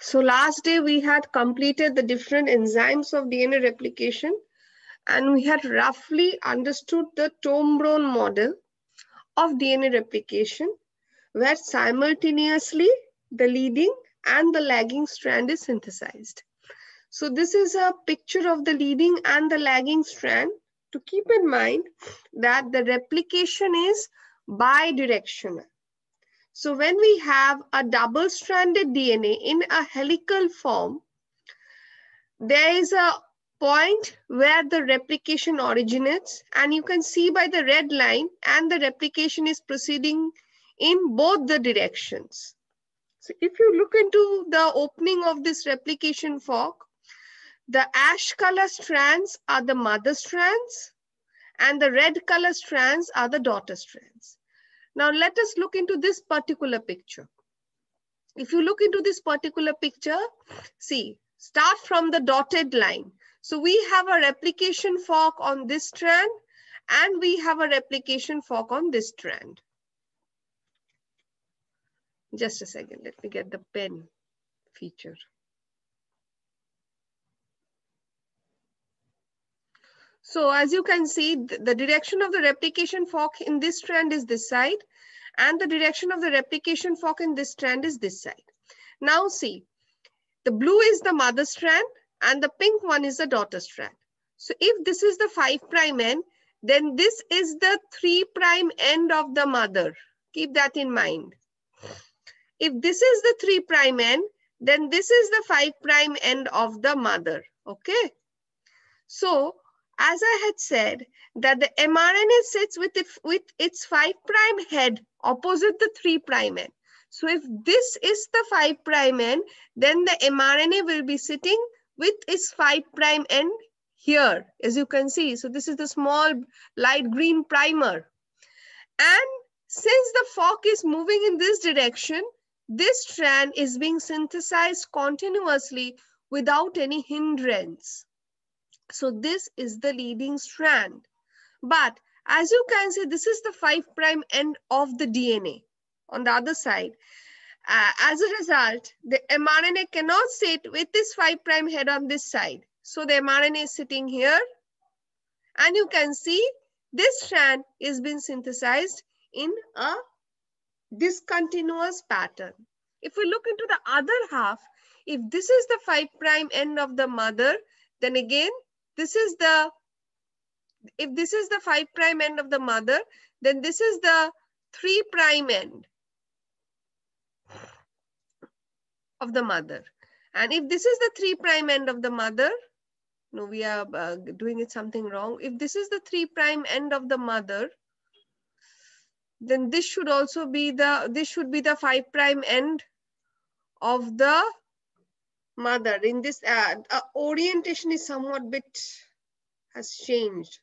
So last day we had completed the different enzymes of DNA replication and we had roughly understood the trombone model of DNA replication where simultaneously the leading and the lagging strand is synthesized. So this is a picture of the leading and the lagging strand to keep in mind that the replication is bidirectional. So when we have a double-stranded DNA in a helical form, there is a point where the replication originates and you can see by the red line and the replication is proceeding in both the directions. So if you look into the opening of this replication fork, the ash color strands are the mother strands and the red color strands are the daughter strands. Now let us look into this particular picture. If you look into this particular picture, see, start from the dotted line. So we have a replication fork on this strand and we have a replication fork on this strand. Just a second, let me get the pen feature. So as you can see, the direction of the replication fork in this strand is this side and the direction of the replication fork in this strand is this side. Now see, the blue is the mother strand and the pink one is the daughter strand. So if this is the 5 prime end, then this is the 3 prime end of the mother. Keep that in mind. If this is the 3 prime end, then this is the 5 prime end of the mother. Okay. So as I had said, that the mRNA sits with, it, with its 5 prime head opposite the 3 prime end. So if this is the 5 prime end, then the mRNA will be sitting with its 5 prime end here, as you can see. So this is the small light green primer. And since the fork is moving in this direction, this strand is being synthesized continuously without any hindrance. So this is the leading strand. But as you can see, this is the 5 prime end of the DNA on the other side. Uh, as a result, the mRNA cannot sit with this 5 prime head on this side. So the mRNA is sitting here. And you can see this strand is being synthesized in a discontinuous pattern. If we look into the other half, if this is the 5 prime end of the mother, then again this is the, if this is the five prime end of the mother, then this is the three prime end of the mother. And if this is the three prime end of the mother, no, we are uh, doing it something wrong. If this is the three prime end of the mother, then this should also be the, this should be the five prime end of the mother in this uh, uh, orientation is somewhat bit has changed.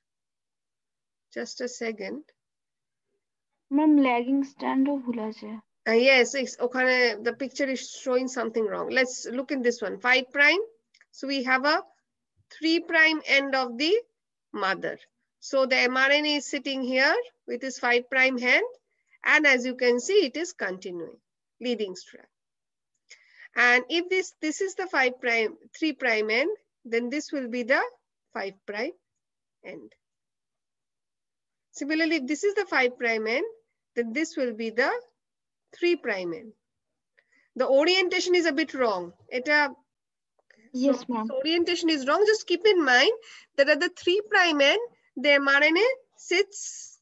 Just a second. Ma'am lagging stand of ভুল uh, yes it's okay the picture is showing something wrong. Let's look in this one. 5 prime. So we have a 3 prime end of the mother. So the mRNA is sitting here with its 5 prime end and as you can see it is continuing leading strand and if this, this is the 5 prime, 3 prime end, then this will be the 5 prime end. Similarly, if this is the 5 prime end, then this will be the 3 prime end. The orientation is a bit wrong. It, uh, yes, ma'am. Orientation is wrong. Just keep in mind that at the 3 prime end, the mRNA sits,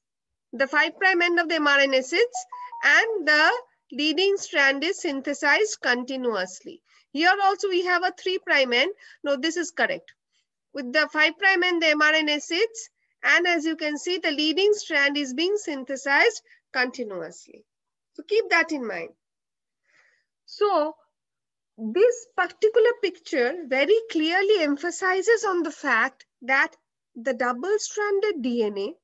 the 5 prime end of the mRNA sits, and the leading strand is synthesized continuously. Here also we have a 3 prime end. No, this is correct. With the 5 prime end, the mRNA sits and as you can see, the leading strand is being synthesized continuously. So keep that in mind. So this particular picture very clearly emphasizes on the fact that the double-stranded DNA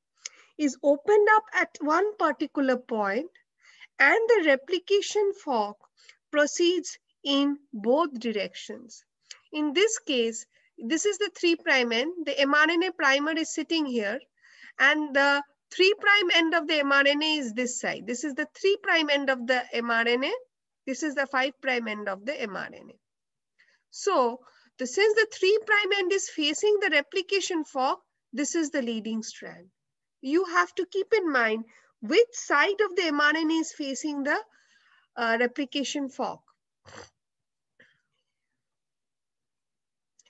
is opened up at one particular point and the replication fork proceeds in both directions. In this case, this is the 3' end. The mRNA primer is sitting here and the 3' end of the mRNA is this side. This is the 3' end of the mRNA. This is the 5 prime end of the mRNA. So the, since the 3 prime end is facing the replication fork, this is the leading strand. You have to keep in mind which side of the mRNA is facing the uh, replication fork.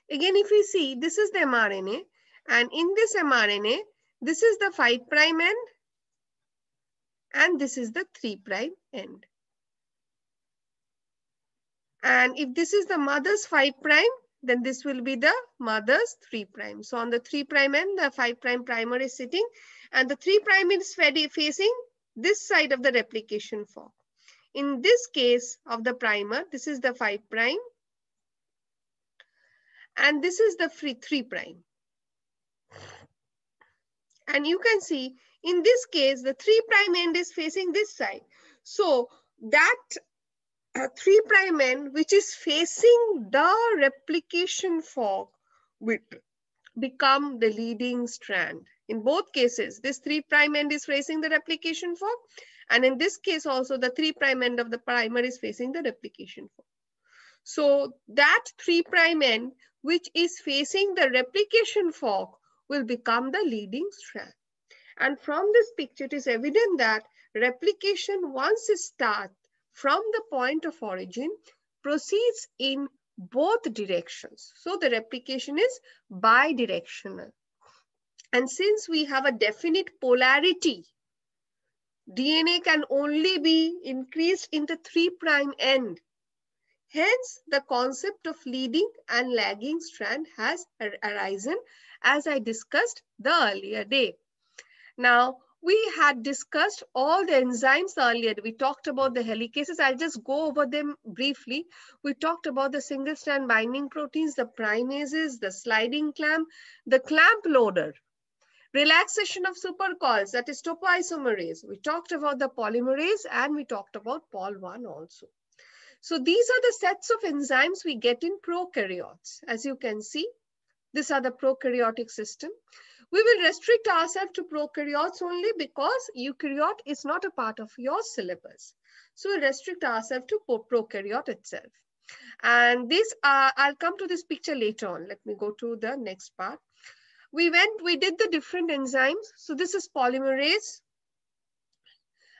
Again, if we see, this is the mRNA, and in this mRNA, this is the 5 prime end, and this is the 3 prime end. And if this is the mother's 5 prime, then this will be the mother's 3 prime. So on the 3 prime end, the 5 prime primer is sitting, and the 3 prime is facing this side of the replication fork. In this case of the primer, this is the 5 prime, and this is the free 3 prime. And you can see in this case, the 3 prime end is facing this side. So that uh, 3 prime end, which is facing the replication fork, will become the leading strand. In both cases, this 3 prime end is facing the replication fork. And in this case also, the 3 prime end of the primer is facing the replication fork. So that 3 prime end, which is facing the replication fork, will become the leading strand. And from this picture, it is evident that replication, once it starts from the point of origin, proceeds in both directions. So the replication is bidirectional. And since we have a definite polarity, DNA can only be increased in the 3' prime end. Hence, the concept of leading and lagging strand has arisen as I discussed the earlier day. Now, we had discussed all the enzymes earlier. We talked about the helicases. I'll just go over them briefly. We talked about the single strand binding proteins, the primases, the sliding clamp, the clamp loader, relaxation of supercoils, that is topoisomerase. We talked about the polymerase and we talked about POL1 also. So these are the sets of enzymes we get in prokaryotes. As you can see, these are the prokaryotic system. We will restrict ourselves to prokaryotes only because eukaryote is not a part of your syllabus. So we'll restrict ourselves to prokaryote itself. And this, uh, I'll come to this picture later on. Let me go to the next part. We went, we did the different enzymes. So this is polymerase.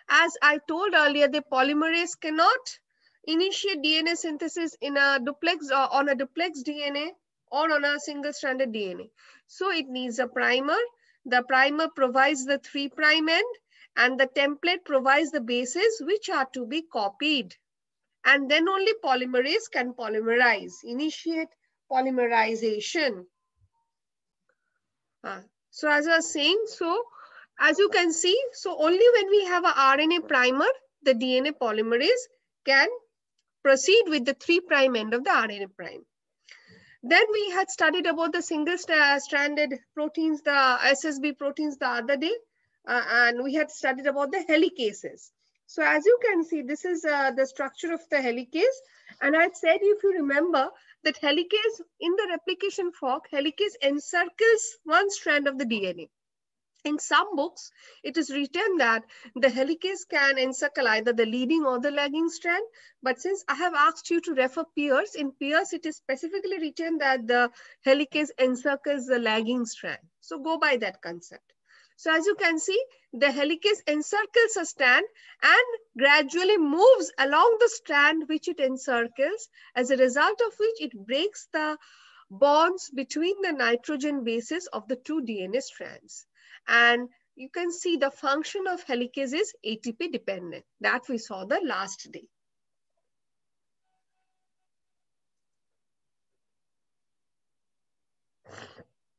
As I told earlier, the polymerase cannot initiate DNA synthesis in a duplex or on a duplex DNA or on a single stranded DNA. So it needs a primer. The primer provides the three prime end and the template provides the bases which are to be copied. And then only polymerase can polymerize, initiate polymerization. Uh, so as I was saying, so as you can see, so only when we have a RNA primer, the DNA polymerase can proceed with the three prime end of the RNA prime. Then we had studied about the single stranded proteins, the SSB proteins the other day, uh, and we had studied about the helicases. So as you can see, this is uh, the structure of the helicase. And I said, if you remember, that helicase in the replication fork, helicase encircles one strand of the DNA. In some books, it is written that the helicase can encircle either the leading or the lagging strand. But since I have asked you to refer Pierce, in Pierce, it is specifically written that the helicase encircles the lagging strand. So go by that concept. So as you can see, the helicase encircles a strand and gradually moves along the strand which it encircles, as a result of which it breaks the bonds between the nitrogen bases of the two DNA strands. And you can see the function of helicase is ATP dependent. That we saw the last day.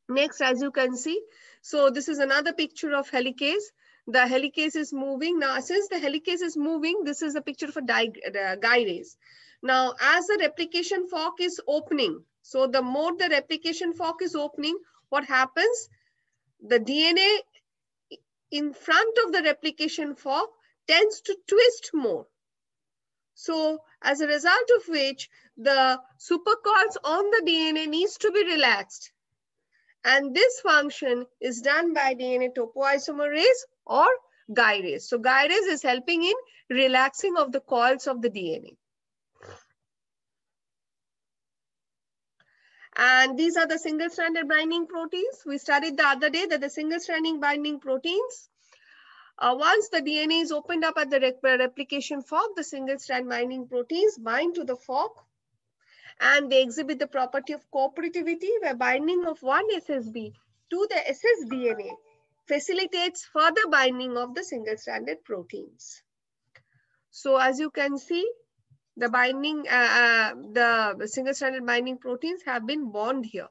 Next, as you can see, so this is another picture of helicase. The helicase is moving. Now, since the helicase is moving, this is a picture of a gyrase. Now, as the replication fork is opening, so the more the replication fork is opening, what happens? The DNA in front of the replication fork tends to twist more. So as a result of which the supercoils on the DNA needs to be relaxed. And this function is done by DNA topoisomerase or gyrase. So gyrase is helping in relaxing of the coils of the DNA. And these are the single-stranded binding proteins. We studied the other day that the single-stranding binding proteins, uh, once the DNA is opened up at the replication fork, the single-strand binding proteins bind to the fork and they exhibit the property of cooperativity where binding of one SSB to the ssDNA facilitates further binding of the single-stranded proteins. So as you can see, the binding, uh, uh, the single-stranded binding proteins have been bound here.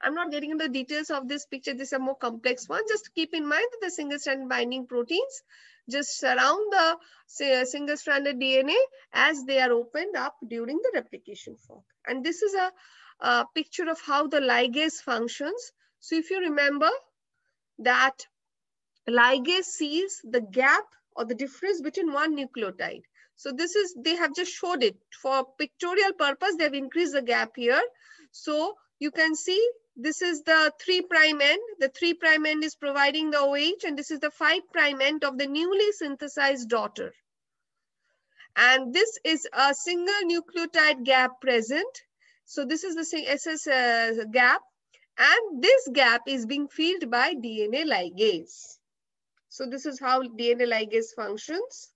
I'm not getting into the details of this picture. This is a more complex one. Just keep in mind that the single-stranded binding proteins just surround the single-stranded DNA as they are opened up during the replication fork. And this is a, a picture of how the ligase functions. So if you remember that ligase seals the gap or the difference between one nucleotide. So this is, they have just showed it for pictorial purpose. They've increased the gap here. So you can see this is the three prime end. The three prime end is providing the OH and this is the five prime end of the newly synthesized daughter. And this is a single nucleotide gap present. So this is the SS uh, gap and this gap is being filled by DNA ligase. So this is how DNA ligase functions.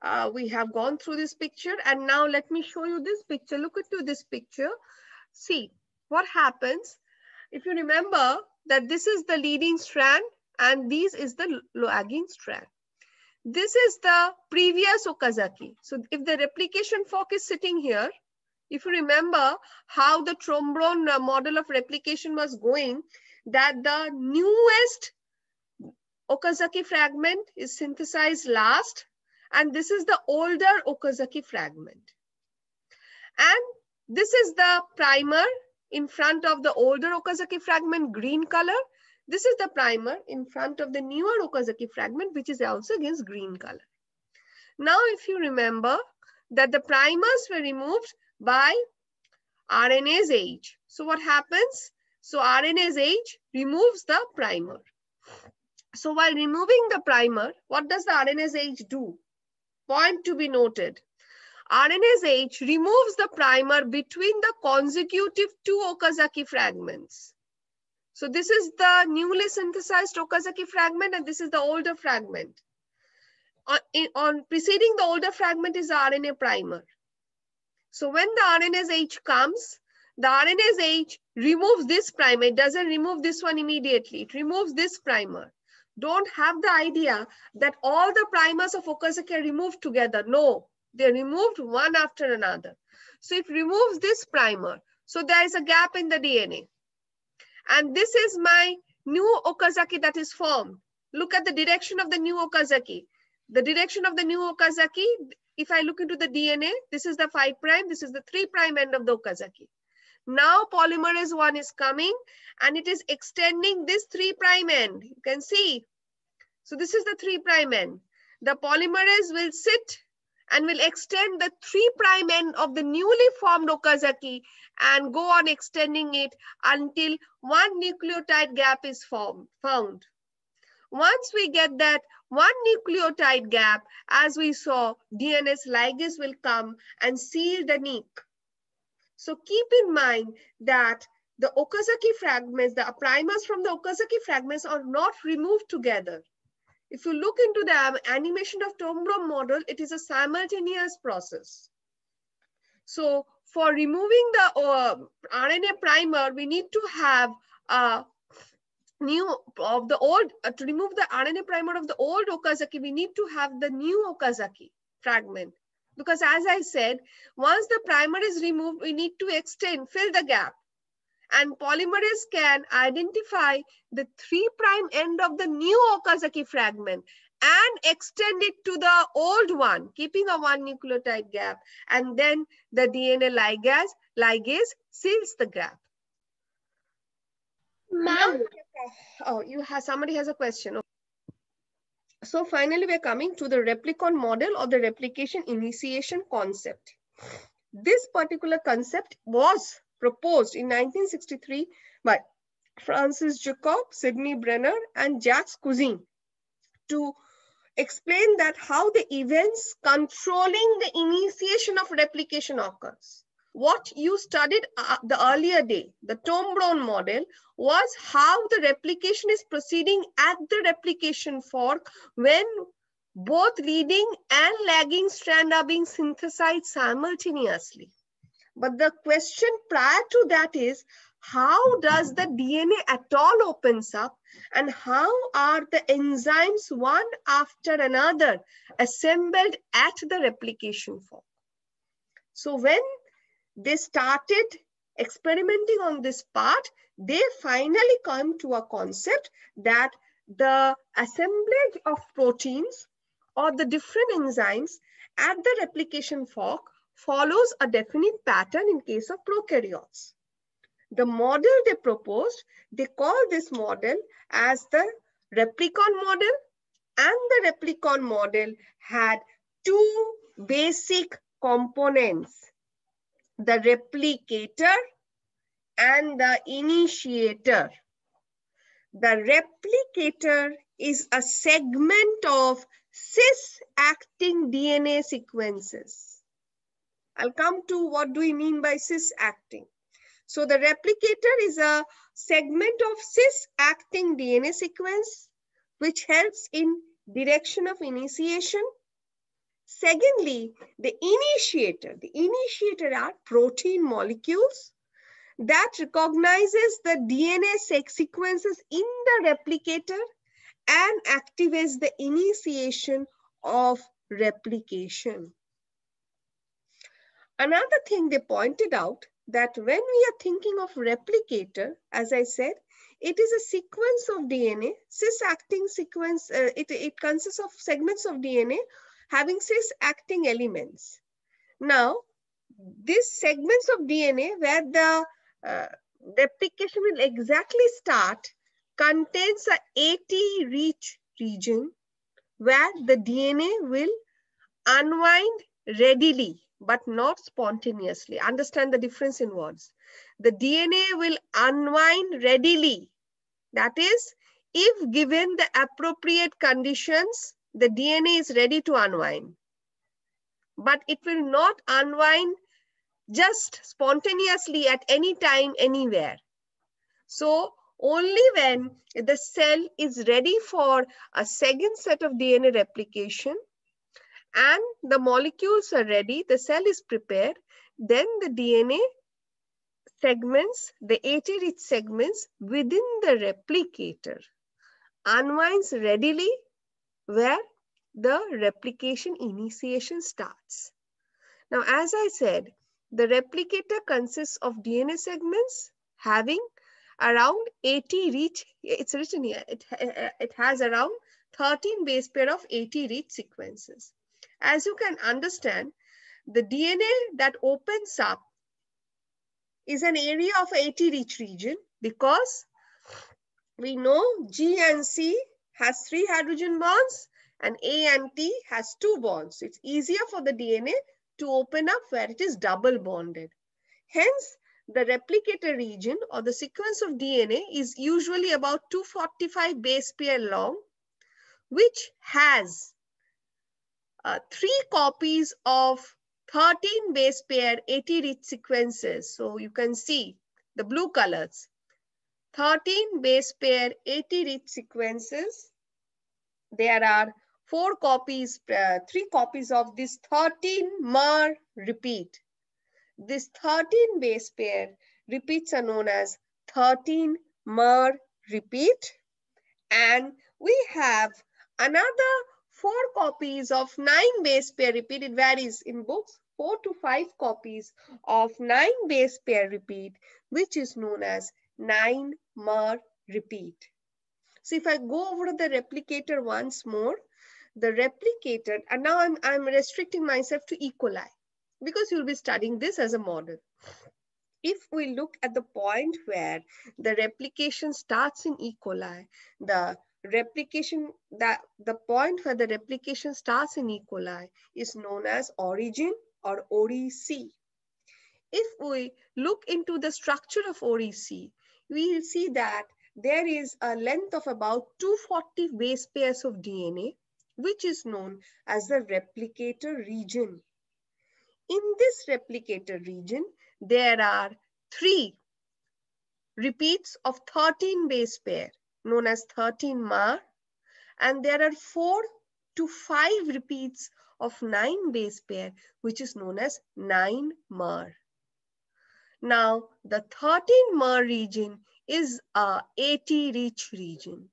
Uh, we have gone through this picture and now let me show you this picture. Look into this picture. See what happens if you remember that this is the leading strand and this is the lagging strand. This is the previous Okazaki. So if the replication fork is sitting here, if you remember how the trombone uh, model of replication was going, that the newest Okazaki fragment is synthesized last, and this is the older Okazaki fragment. And this is the primer in front of the older Okazaki fragment, green color. This is the primer in front of the newer Okazaki fragment, which is also against green color. Now, if you remember that the primers were removed by RNase H. So what happens? So RNase H removes the primer. So while removing the primer, what does the RNase H do? Point to be noted. RNase H removes the primer between the consecutive two Okazaki fragments. So this is the newly synthesized Okazaki fragment and this is the older fragment. On, in, on preceding the older fragment is the RNA primer. So when the RNase H comes, the RNase H removes this primer. It doesn't remove this one immediately. It removes this primer. Don't have the idea that all the primers of Okazaki are removed together. No, they're removed one after another. So it removes this primer. So there is a gap in the DNA. And this is my new Okazaki that is formed. Look at the direction of the new Okazaki. The direction of the new Okazaki if I look into the DNA, this is the 5 prime, this is the 3 prime end of the Okazaki. Now polymerase 1 is coming and it is extending this 3 prime end. You can see. So this is the 3 prime end. The polymerase will sit and will extend the 3 prime end of the newly formed Okazaki and go on extending it until one nucleotide gap is formed, found. Once we get that one nucleotide gap, as we saw, DNase ligase will come and seal the nick. So keep in mind that the Okazaki fragments, the primers from the Okazaki fragments are not removed together. If you look into the animation of trombone model, it is a simultaneous process. So for removing the uh, RNA primer, we need to have a new of the old uh, to remove the RNA primer of the old Okazaki, we need to have the new Okazaki fragment. Because as I said, once the primer is removed, we need to extend, fill the gap. And polymerase can identify the three prime end of the new Okazaki fragment and extend it to the old one, keeping a one nucleotide gap. And then the DNA ligase, ligase seals the gap. Ma'am, Oh, you have somebody has a question. So finally, we're coming to the replicon model or the replication initiation concept. This particular concept was proposed in 1963 by Francis Jacob, Sidney Brenner, and Jacques Cuzin to explain that how the events controlling the initiation of replication occurs. What you studied uh, the earlier day, the trombone model, was how the replication is proceeding at the replication fork when both leading and lagging strand are being synthesized simultaneously. But the question prior to that is, how does the DNA at all opens up and how are the enzymes one after another assembled at the replication fork? So when they started experimenting on this part, they finally come to a concept that the assemblage of proteins or the different enzymes at the replication fork follows a definite pattern in case of prokaryotes. The model they proposed, they call this model as the replicon model and the replicon model had two basic components the replicator and the initiator. The replicator is a segment of cis-acting DNA sequences. I'll come to what do we mean by cis-acting. So the replicator is a segment of cis-acting DNA sequence which helps in direction of initiation Secondly, the initiator. The initiator are protein molecules that recognizes the DNA sequences in the replicator and activates the initiation of replication. Another thing they pointed out that when we are thinking of replicator, as I said, it is a sequence of DNA, cis-acting sequence, uh, it, it consists of segments of DNA having cis acting elements. Now, these segments of DNA where the uh, replication will exactly start contains a AT reach region where the DNA will unwind readily but not spontaneously. Understand the difference in words. The DNA will unwind readily. That is, if given the appropriate conditions the DNA is ready to unwind. But it will not unwind just spontaneously at any time, anywhere. So only when the cell is ready for a second set of DNA replication and the molecules are ready, the cell is prepared, then the DNA segments, the AT-rich segments within the replicator unwinds readily where the replication initiation starts. Now, as I said, the replicator consists of DNA segments having around AT reach, it's written here, it, it has around 13 base pair of AT reach sequences. As you can understand, the DNA that opens up is an area of 80 reach region because we know G and C has three hydrogen bonds and A and T has two bonds. It's easier for the DNA to open up where it is double bonded. Hence, the replicator region or the sequence of DNA is usually about 245 base pair long, which has uh, three copies of 13 base pair AT rich sequences. So you can see the blue colors. 13 base pair AT rich sequences. There are four copies, uh, three copies of this 13 mer repeat. This 13 base pair repeats are known as 13 mer repeat. And we have another four copies of nine base pair repeat. It varies in books, four to five copies of nine base pair repeat, which is known as nine mer repeat. So if I go over the replicator once more, the replicator, and now I'm, I'm restricting myself to E. coli because you'll be studying this as a model. If we look at the point where the replication starts in E. coli, the replication, that the point where the replication starts in E. coli is known as origin or ORIC. If we look into the structure of ORIC, we will see that there is a length of about 240 base pairs of DNA, which is known as the replicator region. in this replicator region, there are three repeats of 13 base pair known as 13 mer and there are four to five repeats of nine base pair which is known as 9 MER. Now the 13 MER region is a AT rich region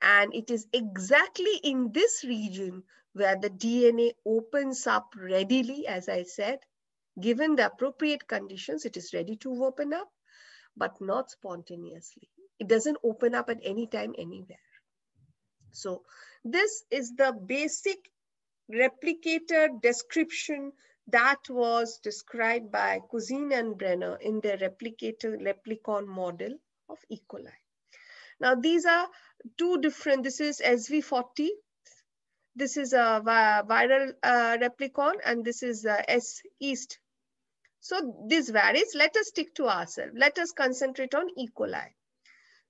and it is exactly in this region where the DNA opens up readily as I said given the appropriate conditions it is ready to open up but not spontaneously. It doesn't open up at any time anywhere. So this is the basic replicator description that was described by Cuzin and Brenner in their replicator replicon model of E. coli. Now these are two different, this is SV40, this is a viral uh, replicon and this is S East. so this varies. Let us stick to ourselves. Let us concentrate on E. coli.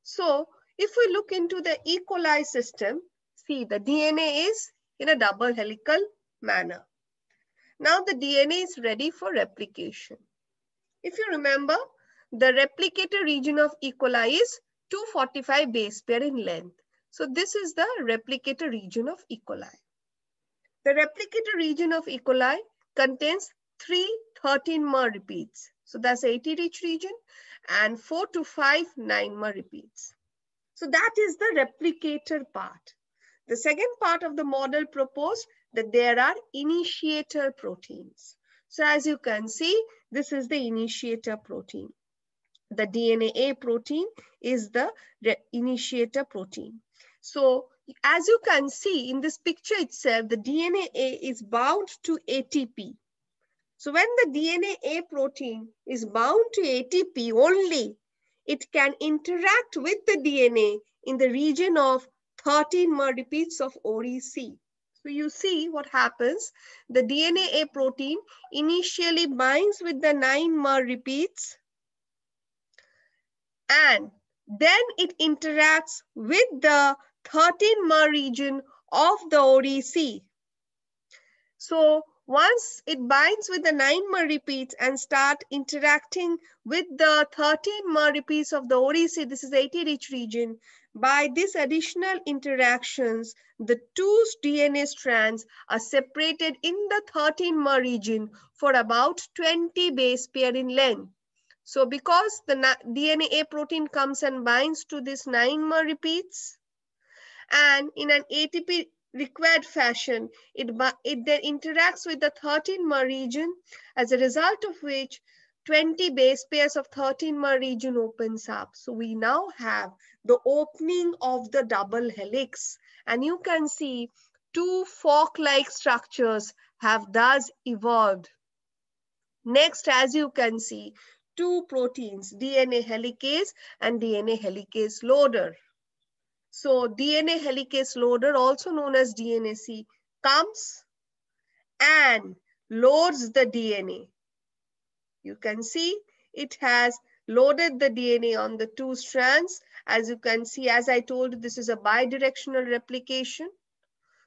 So if we look into the E. coli system, see the DNA is in a double helical manner. Now the DNA is ready for replication. If you remember, the replicator region of E. coli is 245 base pair in length. So this is the replicator region of E. coli. The replicator region of E. coli contains three 13 MER repeats. So that's AT rich region and four to five 9 MER repeats. So that is the replicator part. The second part of the model proposed that there are initiator proteins. So as you can see, this is the initiator protein. The DNA A protein is the initiator protein. So as you can see in this picture itself, the DNA A is bound to ATP. So when the DNA A protein is bound to ATP only, it can interact with the DNA in the region of 13 mer repeats of oriC. So you see what happens. The DNA A protein initially binds with the 9 mer repeats and then it interacts with the 13 mer region of the oriC. So once it binds with the 9 mer repeats and start interacting with the 13 mer repeats of the oriC, this is AT rich region, by these additional interactions, the two DNA strands are separated in the 13 mer region for about 20 base pair in length. So because the DNA protein comes and binds to this 9 mer repeats, and in an ATP required fashion, it, it then interacts with the 13 mer region, as a result of which 20 base pairs of 13 mer region opens up. So we now have the opening of the double helix. And you can see two fork-like structures have thus evolved. Next, as you can see, two proteins, DNA helicase and DNA helicase loader. So DNA helicase loader, also known as DNAC, comes and loads the DNA. You can see it has loaded the DNA on the two strands. As you can see, as I told this is a bidirectional replication.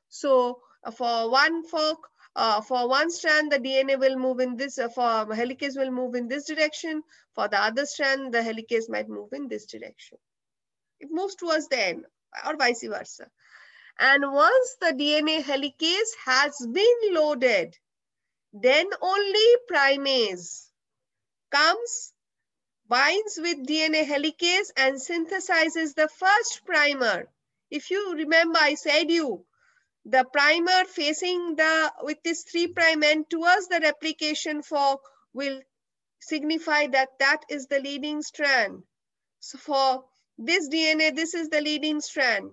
So uh, for one fork, uh, for one strand, the DNA will move in this, uh, for helicase will move in this direction. For the other strand, the helicase might move in this direction it moves towards the end or vice versa. And once the DNA helicase has been loaded, then only primase comes, binds with DNA helicase and synthesizes the first primer. If you remember, I said you, the primer facing the, with this three prime end towards the replication fork will signify that that is the leading strand. So for this DNA, this is the leading strand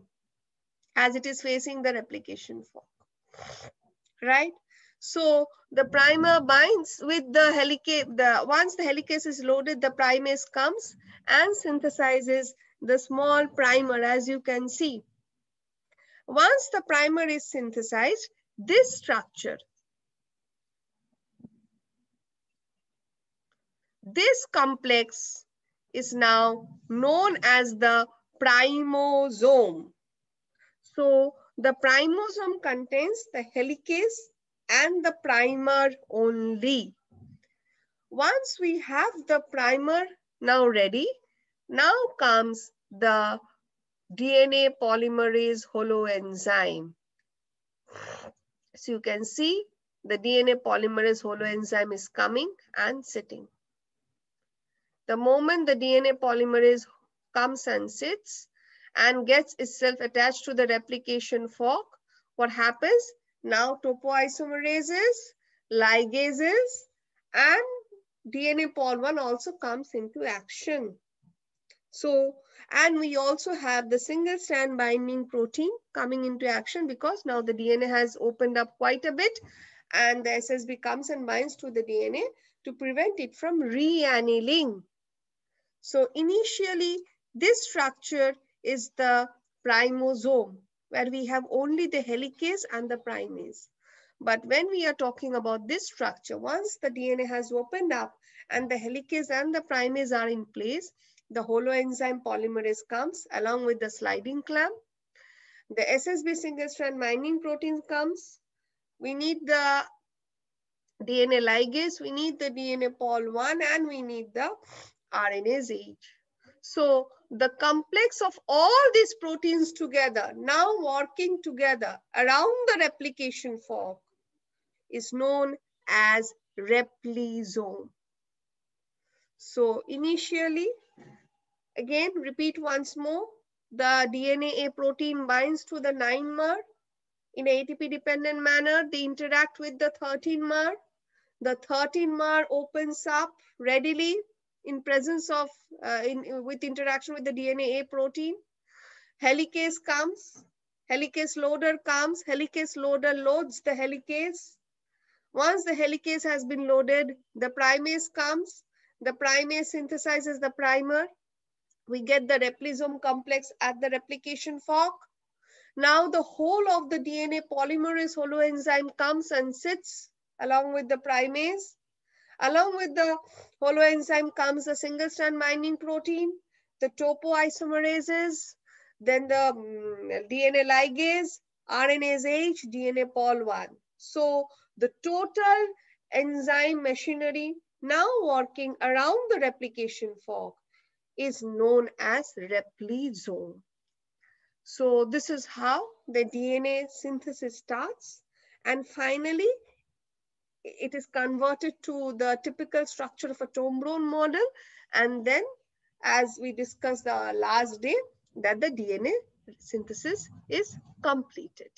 as it is facing the replication fork, right? So the primer binds with the helicase, the, once the helicase is loaded, the primase comes and synthesizes the small primer as you can see. Once the primer is synthesized, this structure, this complex is now known as the primosome. So the primosome contains the helicase and the primer only. Once we have the primer now ready, now comes the DNA polymerase holoenzyme. So you can see the DNA polymerase holoenzyme is coming and sitting. The moment the DNA polymerase comes and sits and gets itself attached to the replication fork, what happens? Now topoisomerases, ligases, and DNA pol 1 also comes into action. So, and we also have the single strand binding protein coming into action because now the DNA has opened up quite a bit and the SSB comes and binds to the DNA to prevent it from re-annealing. So initially, this structure is the primosome where we have only the helicase and the primase. But when we are talking about this structure, once the DNA has opened up and the helicase and the primase are in place, the holoenzyme polymerase comes along with the sliding clamp. The SSB single strand binding protein comes. We need the DNA ligase, we need the DNA pol 1 and we need the RNase H. So the complex of all these proteins together, now working together around the replication fork is known as replisome. So initially, again, repeat once more, the DNA A protein binds to the 9 mer in ATP dependent manner. They interact with the 13 mer. The 13 mer opens up readily in presence of, uh, in, with interaction with the DNA A protein. Helicase comes, helicase loader comes, helicase loader loads the helicase. Once the helicase has been loaded, the primase comes, the primase synthesizes the primer. We get the replisome complex at the replication fork. Now the whole of the DNA polymerase holoenzyme comes and sits along with the primase. Along with the holoenzyme comes the single strand binding protein, the topoisomerases, then the mm, DNA ligase, RNase H, DNA pol 1. So the total enzyme machinery now working around the replication fork is known as replisome. So this is how the DNA synthesis starts. And finally, it is converted to the typical structure of a trombone model. And then, as we discussed the last day, that the DNA synthesis is completed.